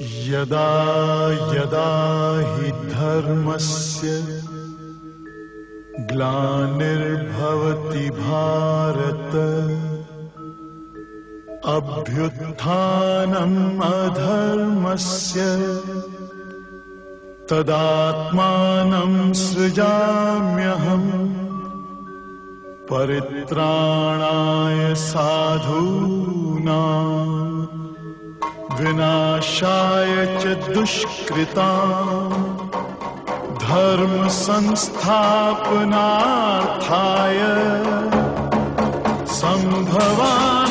यदा यदा हि धर्मस्य ग्लानिर्भवति भारत अभ्युत्थानम् अधर्मस्य तदात्मानं सृजाम्यहम् परित्राणाय साधूना विनाशाय च दुष्कृता धर्मसंस्थापनार्थाय सम्भवा